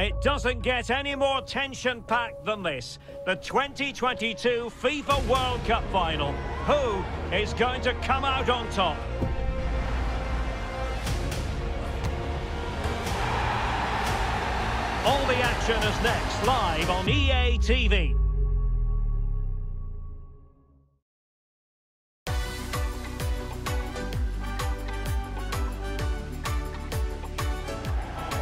It doesn't get any more tension-packed than this. The 2022 FIFA World Cup final. Who is going to come out on top? All the action is next, live on EA TV.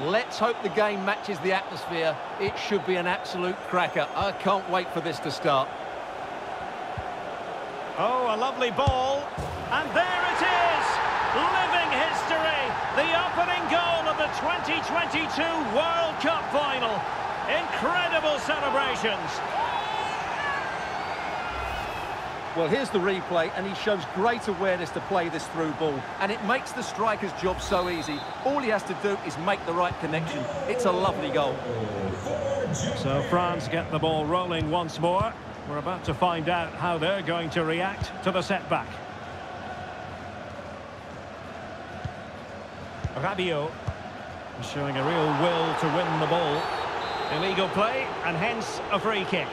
Let's hope the game matches the atmosphere. It should be an absolute cracker. I can't wait for this to start. Oh, a lovely ball. And there it is! Living history! The opening goal of the 2022 World Cup final. Incredible celebrations. Well, here's the replay, and he shows great awareness to play this through ball. And it makes the striker's job so easy. All he has to do is make the right connection. It's a lovely goal. So France get the ball rolling once more. We're about to find out how they're going to react to the setback. Rabiot showing a real will to win the ball. Illegal play, and hence a free kick.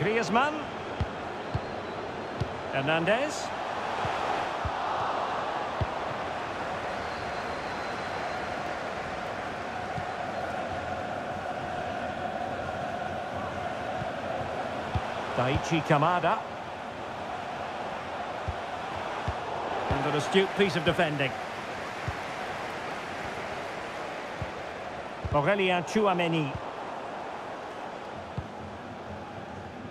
Griezmann. Hernandez. Daichi Kamada. And an astute piece of defending. Aurelien Tchouameni.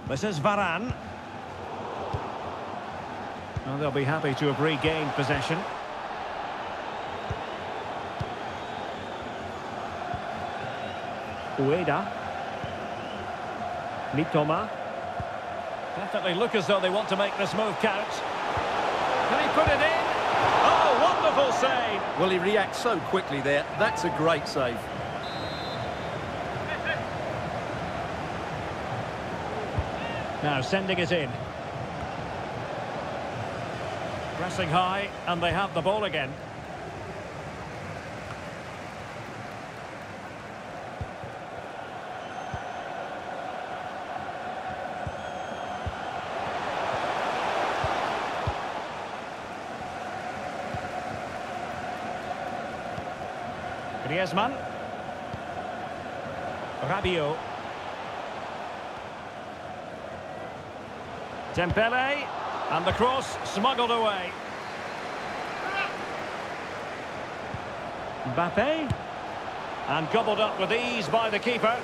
This is Varane. Well, they'll be happy to have regained possession. Ueda. Mitoma. Definitely look as though they want to make this move count. Can he put it in? Oh, wonderful save! Well, he reacts so quickly there. That's a great save. Now sending it in. Pressing high, and they have the ball again. Griezmann. Rabiot. Dembele, and the cross smuggled away. Mbappe, and gobbled up with ease by the keeper.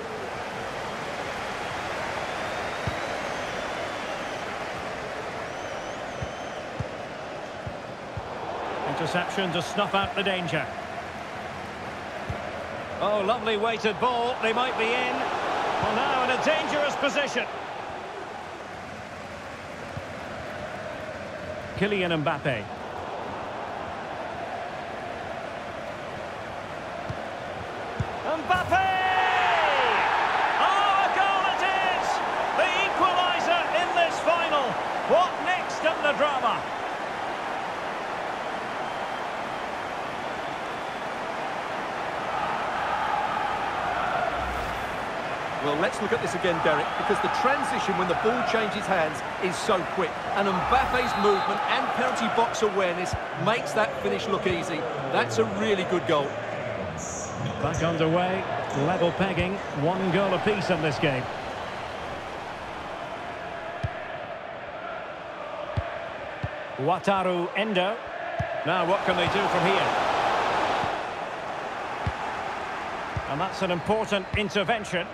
Interception to snuff out the danger. Oh, lovely weighted ball. They might be in. Well, now in a dangerous position. Kylian Mbappe. Mbappe! Oh, a goal it is! The equaliser in this final. What next in the drama? Well, let's look at this again, Derek, because the transition when the ball changes hands is so quick. And Mbappe's movement and penalty box awareness makes that finish look easy. That's a really good goal. Back underway, level pegging, one goal apiece in this game. Wataru Endo. Now what can they do from here? And that's an important intervention.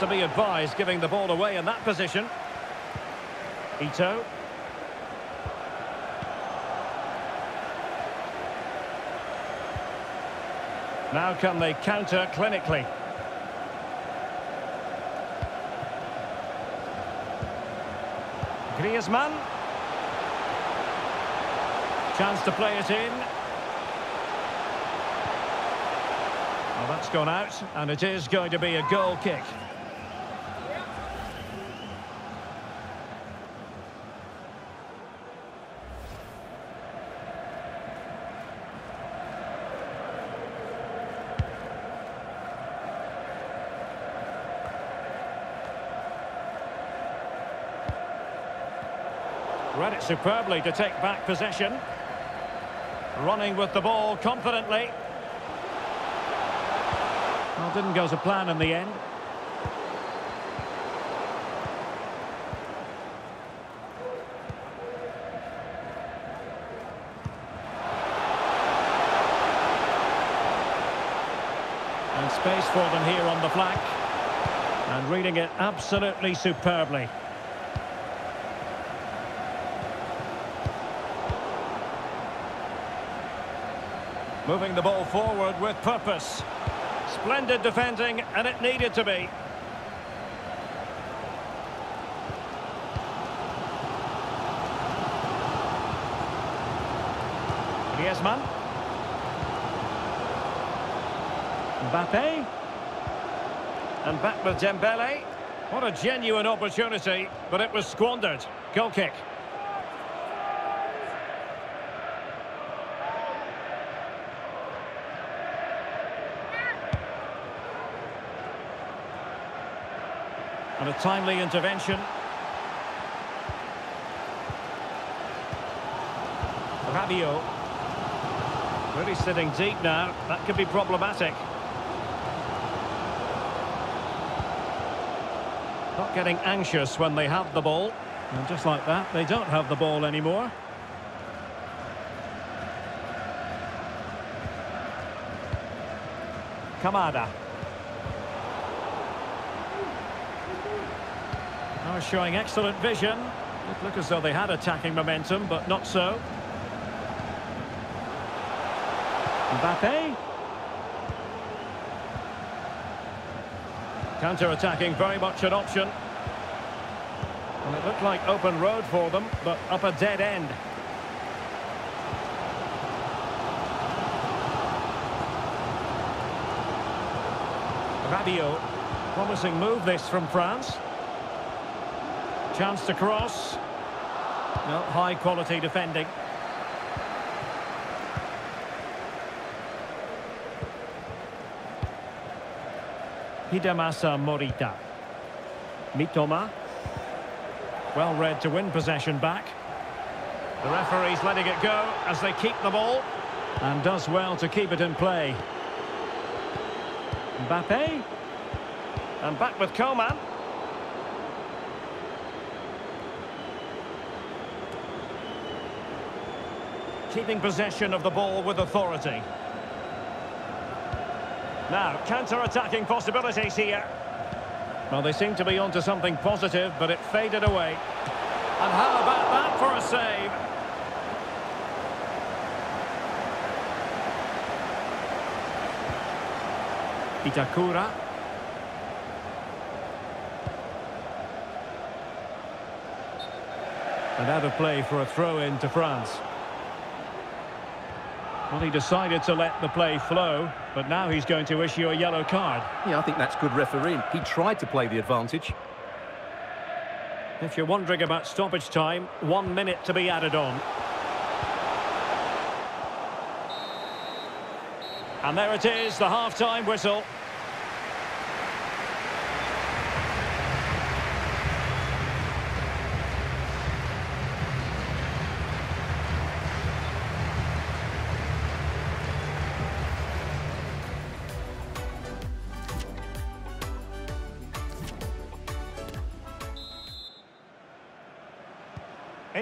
to be advised giving the ball away in that position. Ito. Now can they counter clinically? Griezmann. Chance to play it in. Well, that's gone out, and it is going to be a goal kick. Read it superbly to take back possession. Running with the ball confidently. Well, didn't go to plan in the end. And space for them here on the flank. And reading it absolutely superbly. Moving the ball forward with purpose. Splendid defending, and it needed to be. Griezmann. Mbappe. And back with Dembele. What a genuine opportunity, but it was squandered. Goal kick. And a timely intervention. Rabiot. Really sitting deep now. That could be problematic. Not getting anxious when they have the ball. And just like that, they don't have the ball anymore. Kamada. Now showing excellent vision. It looked as though they had attacking momentum, but not so. Mbappe. Counter-attacking very much an option. And it looked like open road for them, but up a dead end. Rabiot. Promising move this from France. Chance to cross. No, high quality defending. Hidemasa Morita. Mitoma. Well read to win possession back. The referee's letting it go as they keep the ball. And does well to keep it in play. Mbappe. And back with Coman. Keeping possession of the ball with authority. Now, counter-attacking possibilities here. Well, they seem to be onto something positive, but it faded away. And how about that for a save? Itakura. And out of play for a throw-in to France. Well, he decided to let the play flow, but now he's going to issue a yellow card. Yeah, I think that's good refereeing. He tried to play the advantage. If you're wondering about stoppage time, one minute to be added on. And there it is, the half-time whistle.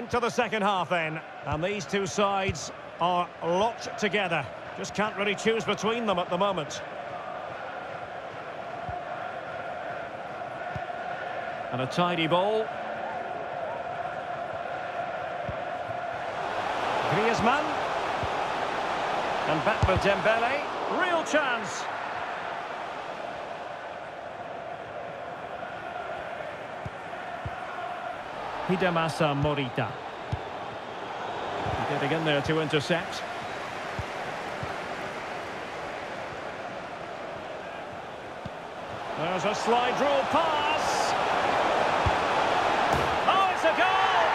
Into the second half then. And these two sides are locked together. Just can't really choose between them at the moment. And a tidy ball. Griezmann. And back with Dembele. Real chance. Hidemasa Morita. Getting in there to intercept. There's a slide rule pass. Oh, it's a goal!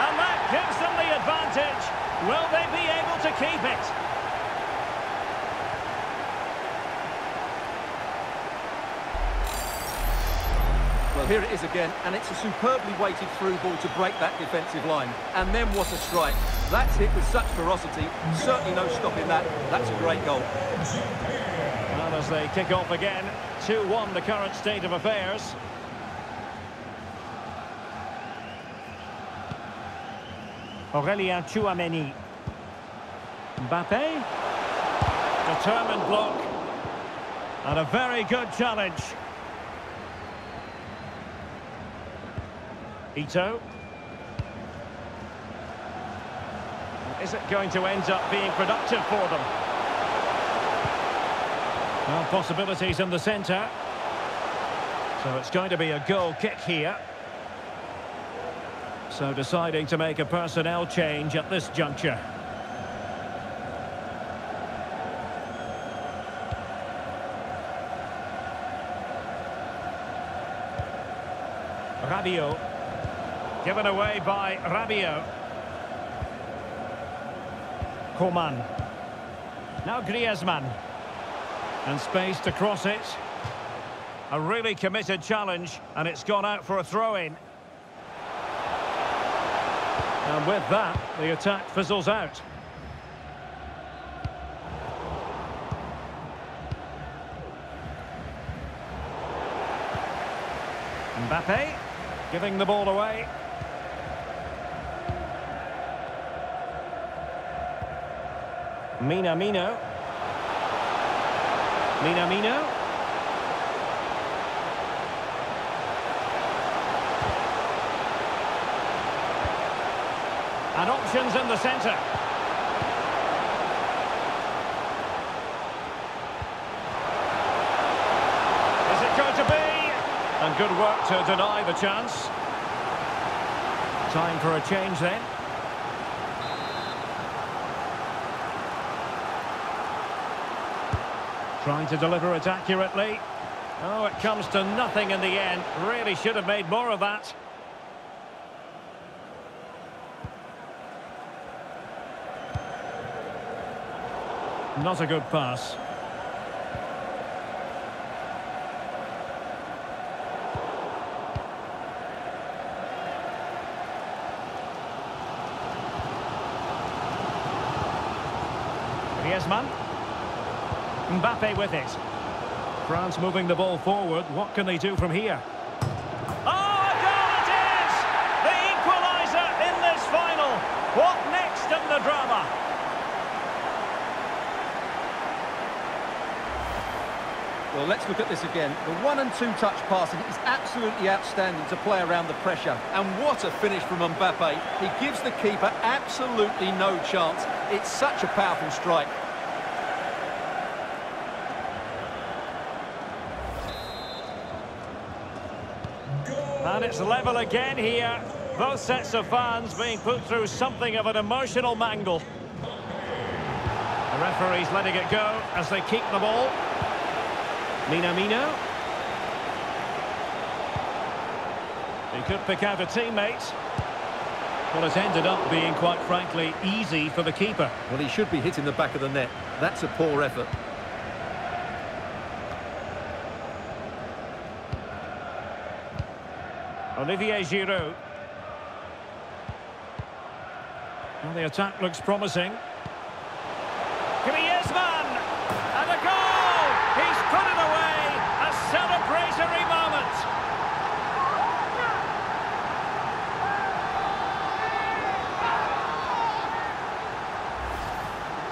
And that gives them the advantage. Will they be able to keep it? Well, here it is again, and it's a superbly weighted through ball to break that defensive line. And then what a strike. That's hit with such ferocity. Certainly no stopping that. That's a great goal. Well, as they kick off again, 2-1 the current state of affairs. Aurelien Tchouameni. Mbappe. Determined block. And a very good challenge. Ito. Is it going to end up being productive for them? Well, possibilities in the centre. So it's going to be a goal kick here. So deciding to make a personnel change at this juncture. Rabiot. Given away by Rabiot. Coman. Now Griezmann. And space to cross it. A really committed challenge, and it's gone out for a throw-in. And with that, the attack fizzles out. Mbappe, giving the ball away. Minamino. Minamino. And options in the centre. Is it going to be? And good work to deny the chance. Time for a change then. Trying to deliver it accurately. Oh, it comes to nothing in the end. Really should have made more of that. Not a good pass. Griezmann. Mbappe with it. France moving the ball forward. What can they do from here? Oh, a goal it is! The equaliser in this final. What next in the drama? Well, let's look at this again. The one and two touch passing is absolutely outstanding to play around the pressure. And what a finish from Mbappe. He gives the keeper absolutely no chance. It's such a powerful strike. And it's level again here. Both sets of fans being put through something of an emotional mangle. The referee's letting it go as they keep the ball. Minamino. He could pick out a teammate. Well, it's ended up being, quite frankly, easy for the keeper. Well, he should be hitting the back of the net. That's a poor effort. Olivier Giroud. Well, the attack looks promising. Griezmann! And a goal! He's put it away! A celebratory moment!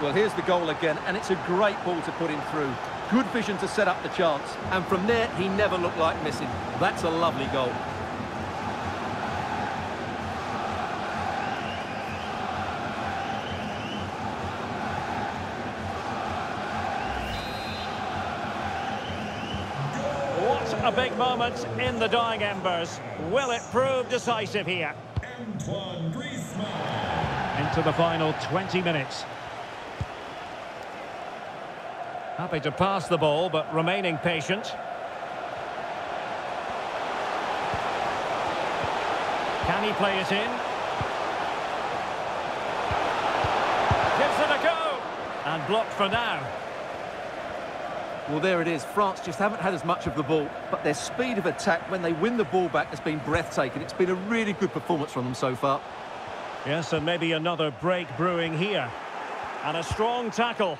Well, here's the goal again, and it's a great ball to put him through. Good vision to set up the chance. And from there, he never looked like missing. That's a lovely goal. A big moment in the dying embers. Will it prove decisive here? Into the final 20 minutes. Happy to pass the ball, but remaining patient. Can he play it in? Gives it a go! And blocked for now. Well, there it is. France just haven't had as much of the ball, but their speed of attack when they win the ball back has been breathtaking. It's been a really good performance from them so far. Yes, and maybe another break brewing here. And a strong tackle.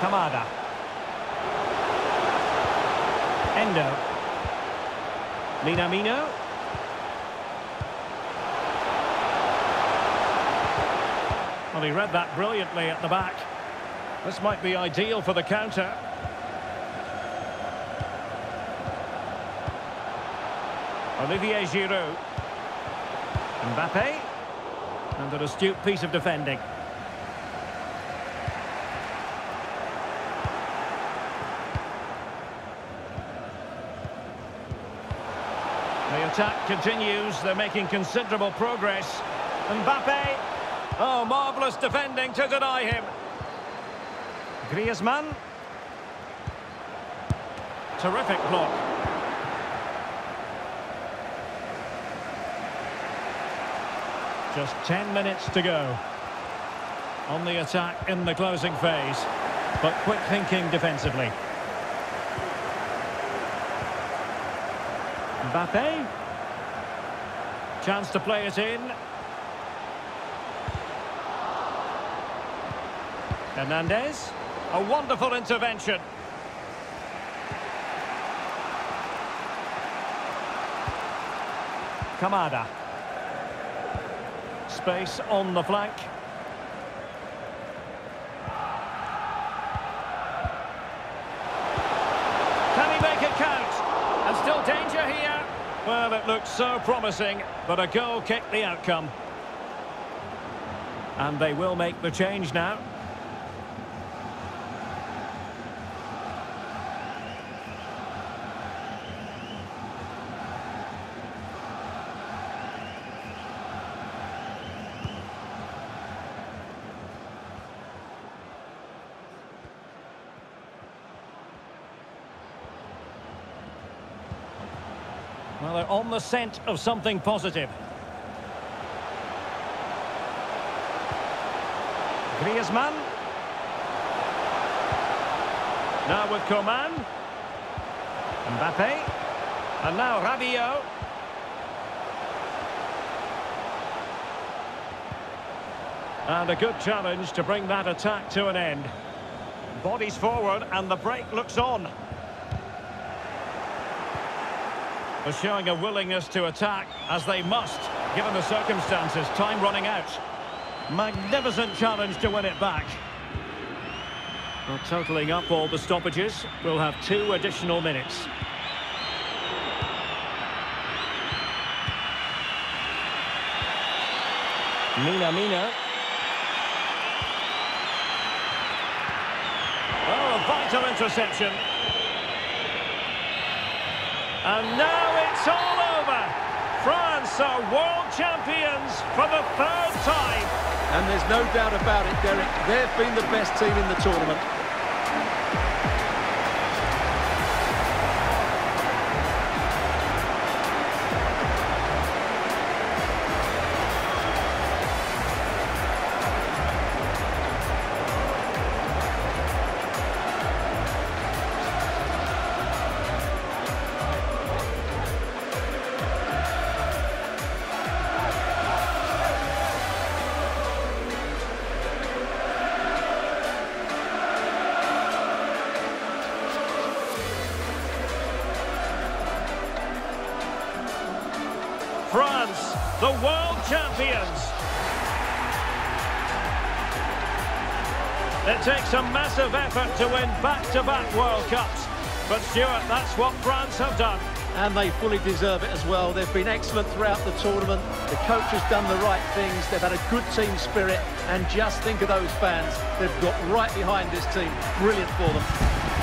Kamada. Endo. Minamino. Well, he read that brilliantly at the back. This might be ideal for the counter. Olivier Giroud. Mbappe. And an astute piece of defending. The attack continues. They're making considerable progress. Mbappe. Oh, marvellous defending to deny him. Griezmann. Terrific block. Just 10 minutes to go. On the attack in the closing phase. But quick thinking defensively. Mbappe. Chance to play it in. Hernandez. A wonderful intervention. Kamada. Space on the flank. Can he make it count? And still danger here. Well, it looked so promising, but a goal kicked the outcome. And they will make the change now. Well, they're on the scent of something positive. Griezmann. Now with Coman. Mbappe. And now Rabiot. And a good challenge to bring that attack to an end. Bodies forward and the break looks on. Are showing a willingness to attack, as they must, given the circumstances, time running out. Magnificent challenge to win it back. Well, totalling up all the stoppages, we'll have two additional minutes. Minamino. Oh, a vital interception. And now it's all over. France are world champions for the third time. And there's no doubt about it, Derek. They've been the best team in the tournament. The world champions. It takes a massive effort to win back-to-back -back World Cups. But Stuart, that's what France have done. And they fully deserve it as well. They've been excellent throughout the tournament. The coach has done the right things. They've had a good team spirit. And just think of those fans. They've got right behind this team. Brilliant for them.